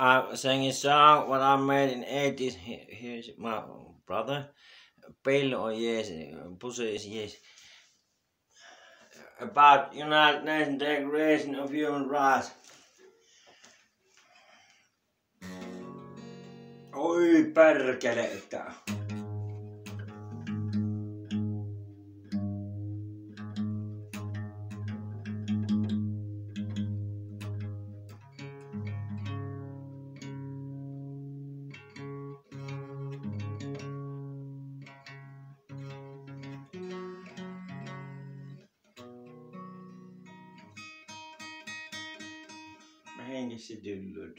I sang a song what I made in 80s. Here's my brother, Bill, or oh, yes, Pussy is yes. About United Nations Declaration of Human Rights. Oi perkele, että... rengisi dell'ud.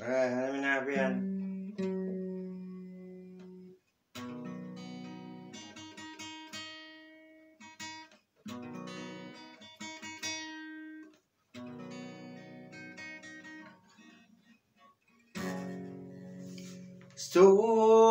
Alright, let me know if story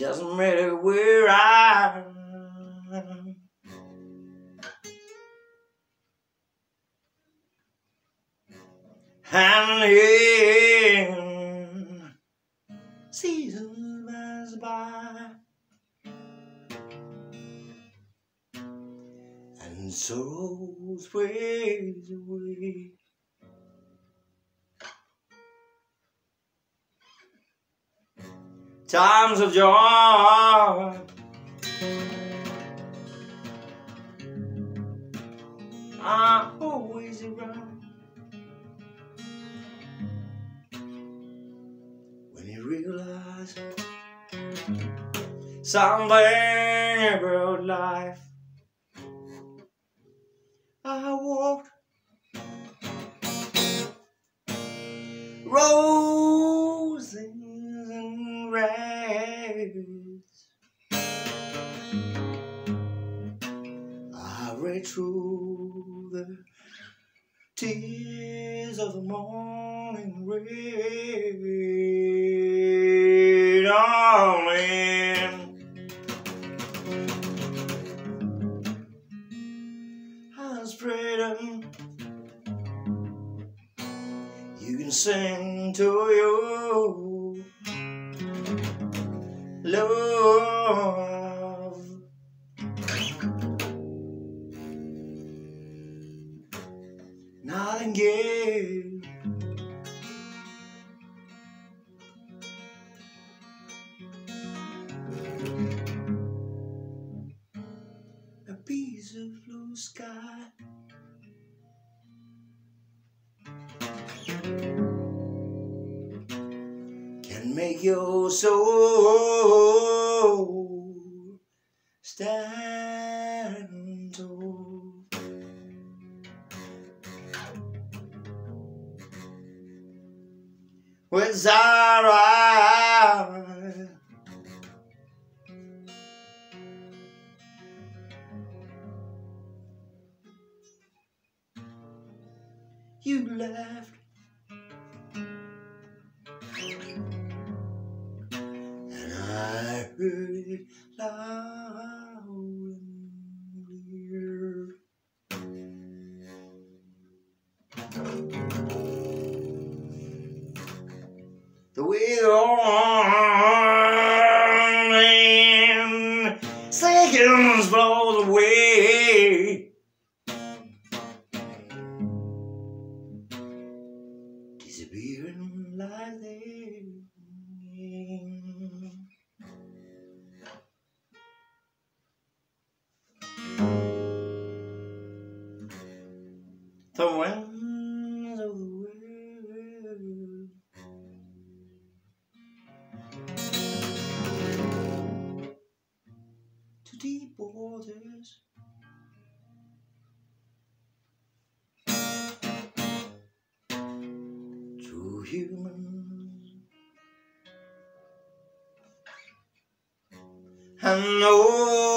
doesn't matter where I am. Hand in seasons pass by, and sorrow fades away. Times of joy are always around when you realize something about life. I walked roses rags. I read through the tears of the morning rain. Darling, I spread. You can sing to you love. Nightingale. A piece of blue sky. Can make your soul stand tall. With Zara. You left. Wind in seconds blows away. Waters. Humans. And over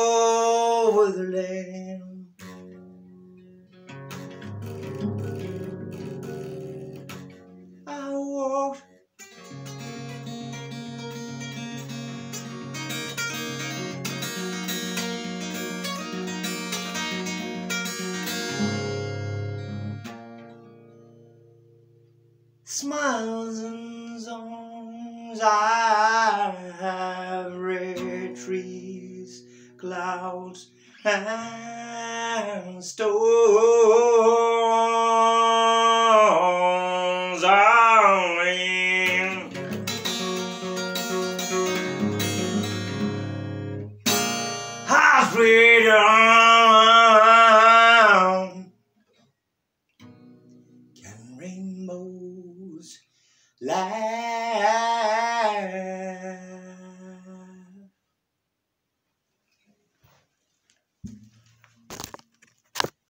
smiles and songs I have read trees, clouds and storms are in. Freedom can rainbows light